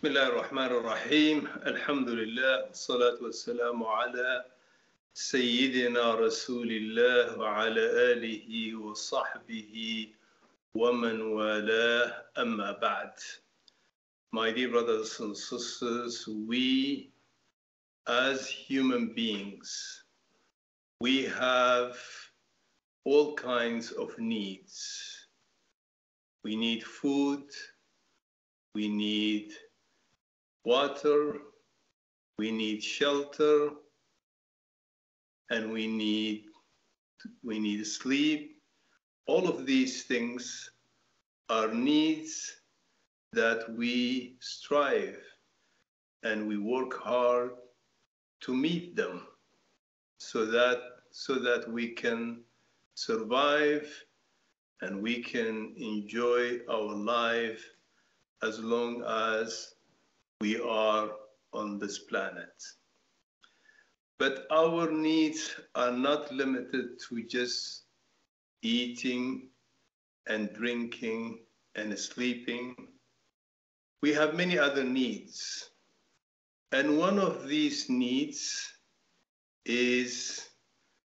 بسم الله الرحمن الرحيم الحمد لله والصلاة والسلام على سيدنا رسول الله وعلى آله وصحبه ومن والاه أما بعد My dear brothers and sisters, we as human beings, we have all kinds of needs. We need food, we need water, we need shelter, and we need we need sleep. All of these things are needs that we strive and we work hard to meet them so that so that we can survive and we can enjoy our life as long as we are on this planet. But our needs are not limited to just eating and drinking and sleeping. We have many other needs. And one of these needs is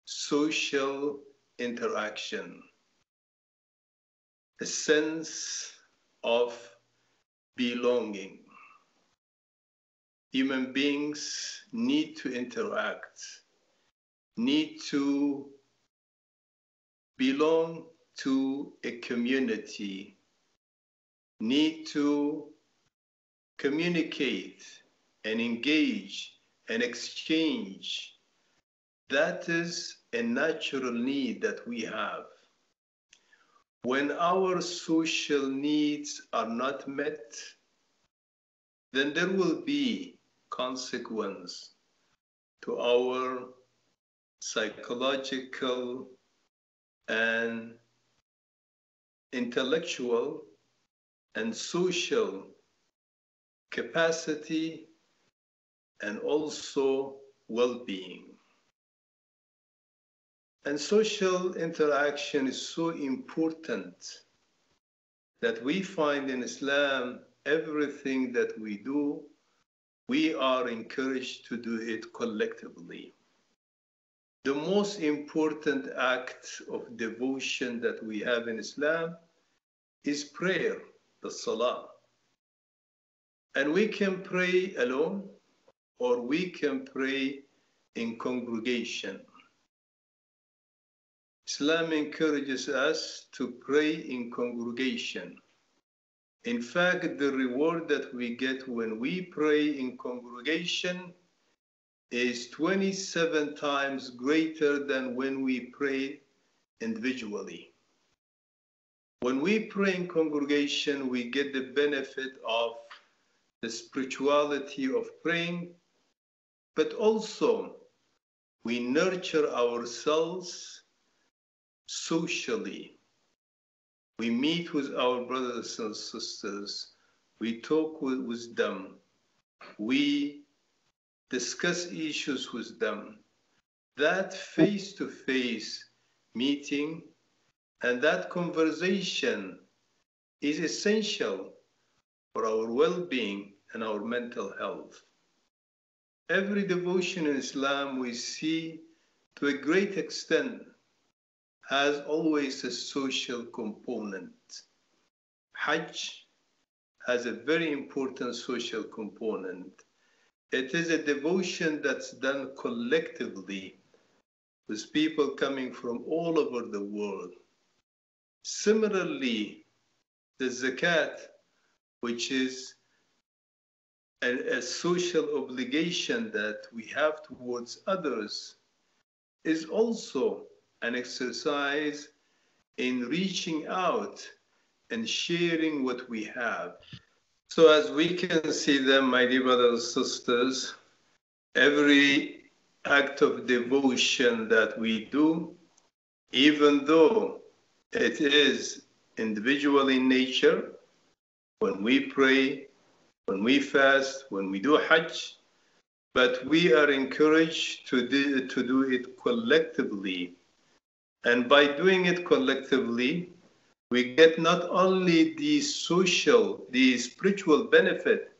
social interaction, a sense of belonging. Human beings need to interact, need to belong to a community, need to communicate and engage and exchange. That is a natural need that we have. When our social needs are not met, then there will be consequence to our psychological and intellectual and social capacity and also well-being. And social interaction is so important that we find in Islam everything that we do, we are encouraged to do it collectively. The most important act of devotion that we have in Islam is prayer, the salah. And we can pray alone or we can pray in congregation. Islam encourages us to pray in congregation. In fact, the reward that we get when we pray in congregation is 27 times greater than when we pray individually. When we pray in congregation, we get the benefit of the spirituality of praying, but also we nurture ourselves socially. We meet with our brothers and sisters, we talk with, with them, we discuss issues with them. That face to face meeting and that conversation is essential for our well being and our mental health. Every devotion in Islam we see to a great extent has always a social component. Hajj has a very important social component. It is a devotion that's done collectively with people coming from all over the world. Similarly, the zakat, which is a, a, social obligation that we have towards others, is also an exercise in reaching out and sharing what we have. So, as we can see them, my dear brothers and sisters, every act of devotion that we do, even though it is individual in nature, when we pray, when we fast, when we do Hajj, but we are encouraged to do, to do it collectively. And by doing it collectively, we get not only the social, the spiritual benefit,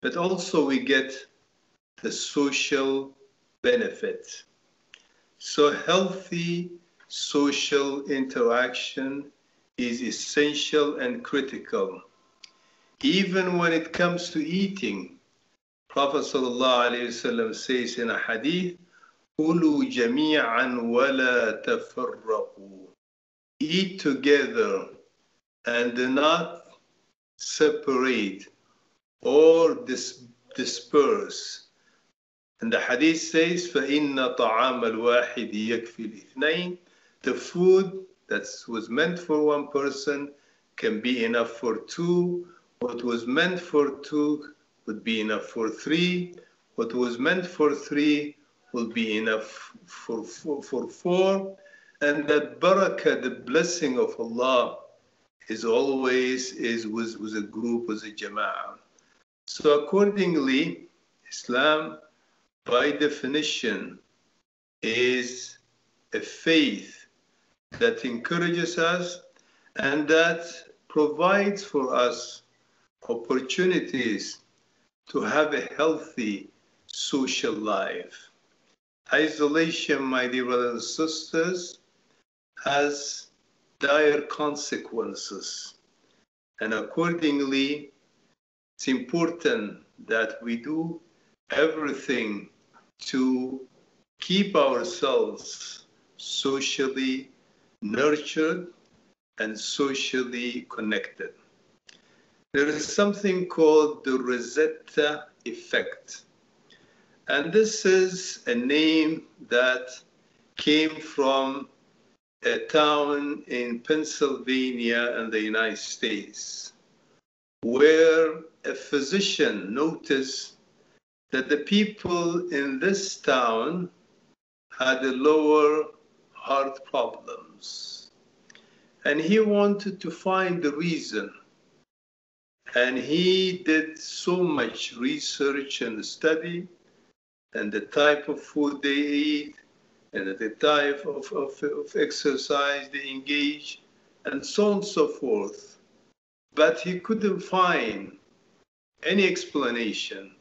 but also we get the social benefit. So healthy social interaction is essential and critical. Even when it comes to eating, Prophet ﷺ says in a hadith, كُلُوا جَمِيعًا وَلَا تَفَرَّقُوا Eat together and do not separate or dis- disperse. And the hadith says, فَإِنَّ طَعَامَ الْوَاحِدِ يَكْفِي الْإِثْنَيْنِ The food that was meant for one person can be enough for two. What was meant for two would be enough for three. What was meant for three will be enough for, for, for four. And that barakah, the blessing of Allah, is always is with, with a group, with a jama'ah. So accordingly, Islam, by definition, is a faith that encourages us and that provides for us opportunities to have a healthy social life. Isolation, my dear brothers and sisters, has dire consequences. And accordingly, it's important that we do everything to keep ourselves socially nurtured and socially connected. There is something called the Roseto effect. And this is a name that came from a town in Pennsylvania in the United States, where a physician noticed that the people in this town had a lower heart problems. And he wanted to find the reason. And he did so much research and study and the type of food they eat and the type of, of, of exercise they engage and so on and so forth. But he couldn't find any explanation.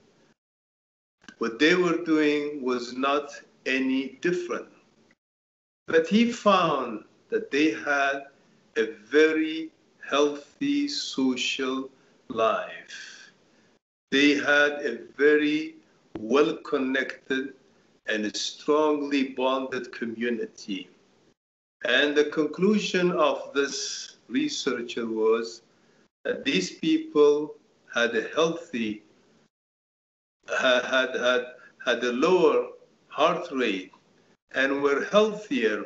What they were doing was not any different. But he found that they had a very healthy social life. They had a very well connected and strongly bonded community. And the conclusion of this researcher was that these people had a healthy, had, had, had a lower heart rate and were healthier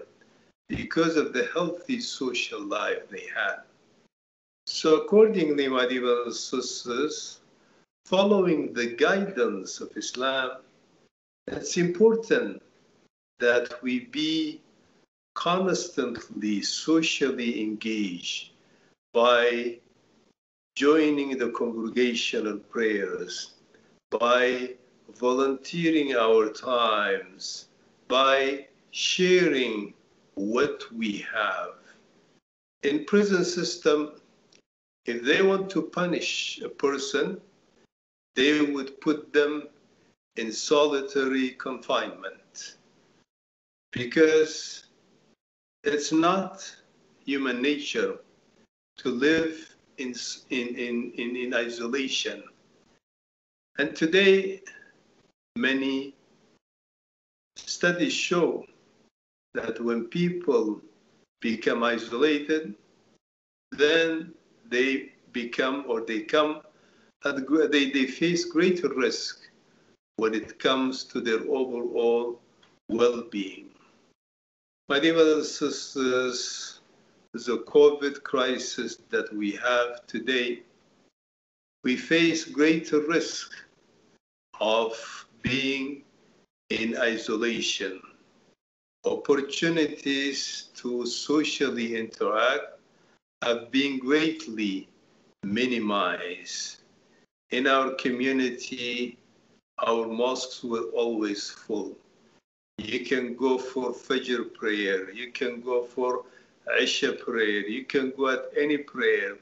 because of the healthy social life they had. So accordingly, my dear brothers and sisters, following the guidance of Islam, it's important that we be constantly socially engaged by joining the congregational prayers, by volunteering our times, by sharing what we have. In prison system, if they want to punish a person, they would put them in solitary confinement because it's not human nature to live in, in, in, in, in isolation. And today, many studies show that when people become isolated, then they become or they come they, they face greater risk when it comes to their overall well-being. My dear brothers and sisters, the COVID crisis that we have today, we face greater risk of being in isolation. Opportunities to socially interact have been greatly minimized. In our community, our mosques were always full. You can go for Fajr prayer, you can go for Isha prayer, you can go at any prayer.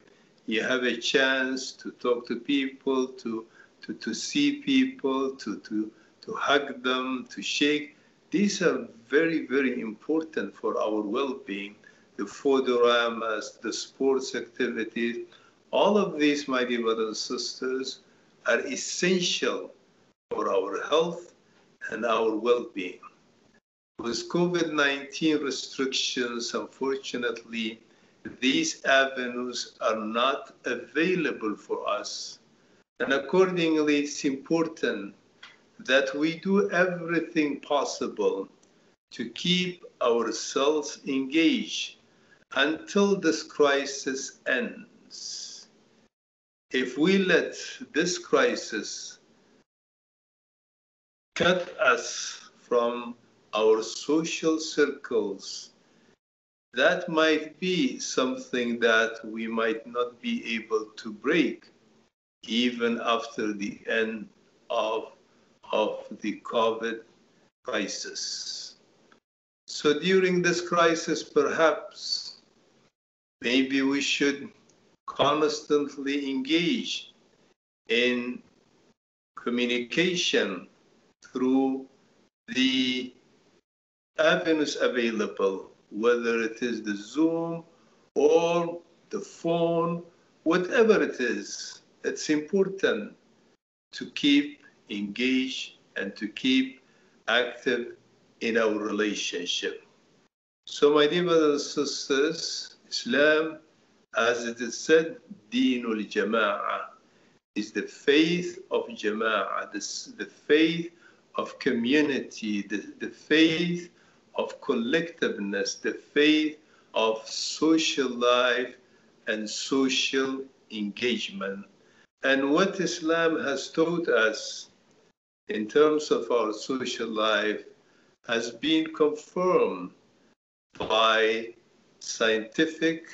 You have a chance to talk to people, to to, to see people, to, to, to hug them, to shake. These are very, very important for our well-being. The photoramas, the sports activities, all of these, my dear brothers and sisters, are essential for our health and our well-being. With COVID-19 restrictions, unfortunately, these avenues are not available for us. And accordingly, it's important that we do everything possible to keep ourselves engaged until this crisis ends. If we let this crisis cut us from our social circles, that might be something that we might not be able to break even after the end of, of the COVID crisis. So during this crisis, perhaps maybe we should constantly engage in communication through the avenues available, whether it is the Zoom or the phone, whatever it is, it's important to keep engaged and to keep active in our relationship. So, my dear brothers and sisters, Islam, as it is said, Deenul Jama'ah is the faith of Jama'ah, the, the faith of community, the, the faith of collectiveness, the faith of social life and social engagement. And what Islam has taught us in terms of our social life has been confirmed by scientific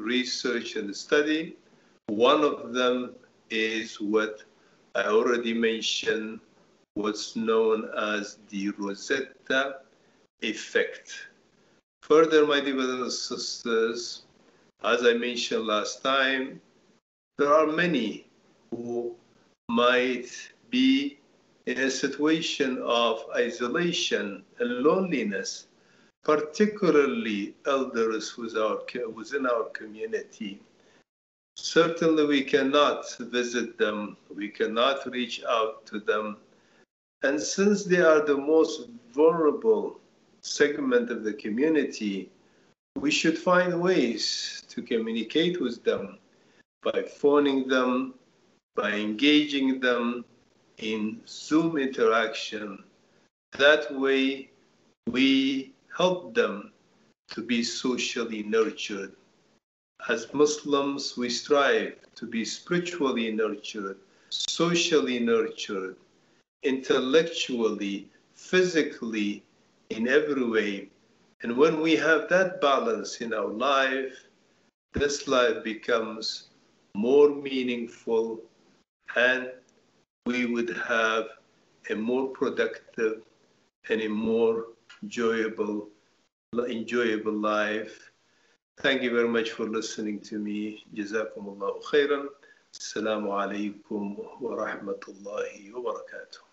research and study. One of them is what I already mentioned, what's known as the Roseto effect. Further, my dear brothers and sisters, as I mentioned last time, there are many who might be in a situation of isolation and loneliness, particularly elders within our community. Certainly, we cannot visit them, we cannot reach out to them. And since they are the most vulnerable segment of the community, we should find ways to communicate with them by phoning them, by engaging them in Zoom interaction. That way, we help them to be socially nurtured. As Muslims, we strive to be spiritually nurtured, socially nurtured, intellectually, physically, in every way. And when we have that balance in our life, this life becomes more meaningful and we would have a more productive and a more enjoyable, enjoyable life. Thank you very much for listening to me. Jazakumullahu khairan. Assalamu alaikum wa rahmatullahi wa barakatuh.